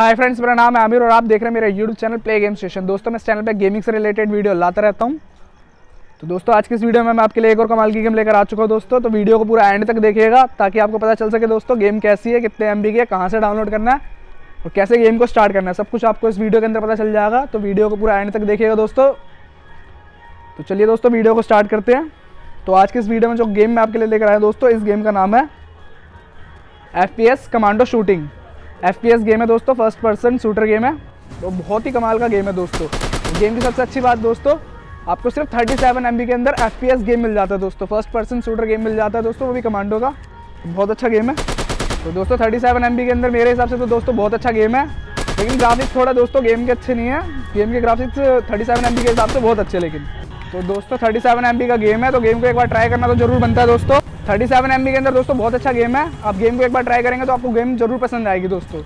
Hi friends मेरा नाम है आमिर और आप देख रहे हैं मेरा YouTube channel play game station दोस्तों, मैं इस चैनल पे गेमिंग से रिलेटेड वीडियो लाता रहता हूँ। तो दोस्तों, आज की इस वीडियो में मैं आपके लिए एक और कमाल की गेम लेकर आ चुका हूँ दोस्तों। तो वीडियो को पूरा एंड तक देखिएगा ताकि आपको पता चल सके दोस्तों गेम कैसी है, कितने एम बी की है, कहाँ से डाउनलोड करना है और कैसे गेम को स्टार्ट करना है। सब कुछ आपको इस वीडियो के अंदर पता चल जाएगा। तो वीडियो को पूरा एंड तक देखिएगा दोस्तों। तो चलिए दोस्तों वीडियो को स्टार्ट करते हैं। तो आज की इस वीडियो में जो गेम मैं आपके लिए लेकर आया दोस्तों, इस गेम का नाम है S commando shooting FPS game है दोस्तों फ़र्स्ट पर्सन शूटर गेम है। तो बहुत ही कमाल का गेम है दोस्तों। गेम की सबसे अच्छी बात दोस्तों, आपको सिर्फ़ 37 सेवन के अंदर FPS गेम मिल जाता है दोस्तों। फ़र्स्ट पर्सन शूटर गेम मिल जाता है दोस्तों, वो भी कमांडो का। बहुत अच्छा गेम है। तो दोस्तों 37 सेवन के अंदर मेरे हिसाब से तो दोस्तों बहुत अच्छा गेम है। लेकिन ग्राफिक्स थोड़ा दोस्तों गेम के अच्छे नहीं है। गेम के ग्राफिक्स 37 सेवन के हिसाब से बहुत अच्छे लेकिन। तो दोस्तों 37 सेवन का गेम है तो गेम को एक बार ट्राई करना तो ज़रूर बनता है दोस्तों। थर्टी सेवन एम के अंदर दोस्तों बहुत अच्छा गेम है। आप गेम को एक बार ट्राई करेंगे तो आपको गेम ज़रूर पसंद आएगी दोस्तों।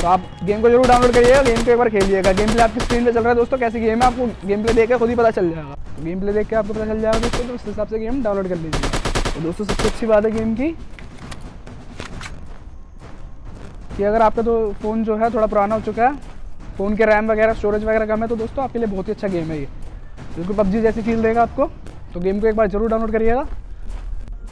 तो आप गेम को ज़रूर डाउनलोड करिएगा गेम को एक बार खेलिएगा। गेम प्ले आपकी स्क्रीन पे चल रहा है दोस्तों, कैसी गेम है आपको गेम प्ले देख के खुद ही पता चल जाएगा। गेम प्ले देख के आपको पता चल जाएगा दोस्तों तो उस हिसाब से गेम डाउनलोड कर लीजिए। तो दोस्तों सबसे अच्छी बात है गेम की कि अगर आपका तो फ़ोन जो है थोड़ा पुराना हो चुका है फ़ोन के रैम वगैरह स्टोरेज वगैरह कम है तो दोस्तों आपके लिए बहुत ही अच्छा गेम है ये। बिल्कुल पबजी जैसी फील देगा आपको। तो गेम को एक बार ज़रूर डाउनलोड करिएगा।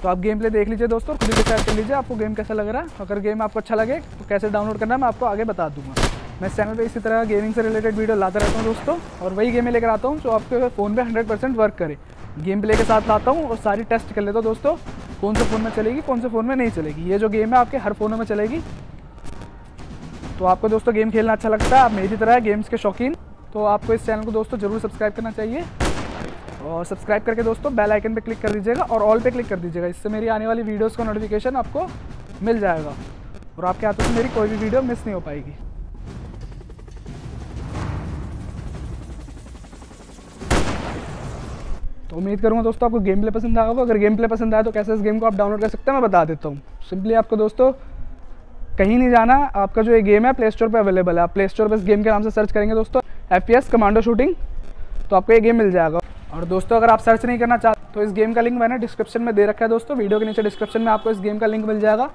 तो आप गेम प्ले देख लीजिए दोस्तों खुद ही डिसाइड कर लीजिए आपको गेम कैसा लग रहा है। अगर गेम आपको अच्छा लगे तो कैसे डाउनलोड करना है, मैं आपको आगे बता दूँगा। मैं इस चैनल पे इसी तरह गेमिंग से रिलेटेड वीडियो लाता रहता हूँ दोस्तों, और वही गेमें लेकर आता हूँ जो आपके फ़ोन पे 100 परसेंट वर्क करे। गेम प्ले के साथ लाता हूँ, और सारी टेस्ट कर लेता हूँ दोस्तों, कौन से फ़ोन में चलेगी, कौन से फ़ोन में नहीं चलेगी। ये जो गेम है, आपके हर फ़ोनों में चलेगी। तो आपको दोस्तों गेम खेलना अच्छा लगता है, आप मेरी तरह गेम्स के शौकीन। तो आपको इस चैनल को दोस्तों, ज़रूर सब्सक्राइब करना चाहिए। और सब्सक्राइब करके दोस्तों बेल आइकन पे क्लिक कर दीजिएगा और ऑल पे क्लिक कर दीजिएगा। इससे मेरी आने वाली वीडियोस का नोटिफिकेशन आपको मिल जाएगा। और आपके हाथों से मेरी कोई भी वीडियो मिस नहीं हो पाएगी। तो उम्मीद करूँगा दोस्तों आपको गेम प्ले पसंद आया होगा। अगर गेम प्ले पसंद आया तो कैसे इस गेम को आप डाउनलोड कर सकते हैं, मैं बता देता हूँ। सिंपली आपको दोस्तों कहीं नहीं जाना, आपका जो ये गेम है प्ले स्टोर पर अवेलेबल है। आप प्ले स्टोर पर इस गेम के नाम से सर्च करेंगे दोस्तों एफपीएस कमांडो शूटिंग तो आपको ये गेम मिल जाएगा। और दोस्तों, अगर आप सर्च नहीं करना चाहते तो इस गेम का लिंक मैंने डिस्क्रिप्शन में दे रखा है दोस्तों। वीडियो के नीचे डिस्क्रिप्शन में आपको इस गेम का लिंक मिल जाएगा।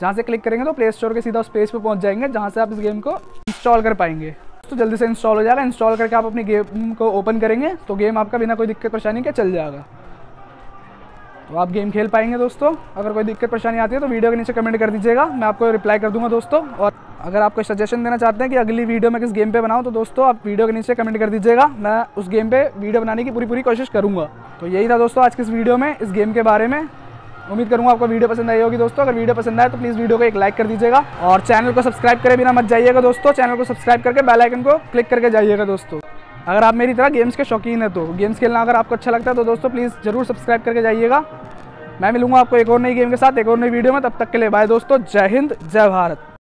जहाँ से क्लिक करेंगे तो प्ले स्टोर के सीधा उस पेज पर पहुँच जाएँगे, जहाँ से आप इस गेम को इंस्टॉल कर पाएँगे। तो जल्दी से इंस्टॉल हो जाएगा इंस्टॉल करके आप अपनी गेम को ओपन करेंगे तो गेम आपका बिना कोई दिक्कत, परेशानी के चल जाएगा। तो आप गेम खेल पाएँगे दोस्तों। अगर कोई दिक्कत, परेशानी आती है तो वीडियो के नीचे कमेंट कर दीजिएगा। मैं आपको रिप्लाई कर दूँगा दोस्तों। और अगर आप कोई सजेशन देना चाहते हैं कि अगली वीडियो में किस गेम पे बनाऊँ तो दोस्तों आप वीडियो के नीचे कमेंट कर दीजिएगा। मैं उस गेम पे वीडियो बनाने की पूरी पूरी कोशिश करूँगा। तो यही था दोस्तों आज की इस वीडियो में, इस गेम के बारे में। उम्मीद करूँगा आपको वीडियो पसंद आई होगी दोस्तों। अगर वीडियो पसंद आए तो प्लीज़ वीडियो को एक लाइक कर दीजिएगा। और चैनल को सब्सक्राइब करे बिना मत जाइएगा दोस्तों। चैनल को सब्सक्राइब करके बेलाइकन को क्लिक करके जाइएगा दोस्तों। अगर आप मेरी तरह गेम्स के शौकीन है तो गेम्स खेलना अगर आपको अच्छा लगता है तो दोस्तों प्लीज़ ज़रूर सब्सक्राइब करके जाइएगा। मैं मिलूँगा आपको एक और नई गेम के साथ, एक और नई वीडियो में, तब तक के लिए बाय दोस्तों, जय हिंद, जय भारत।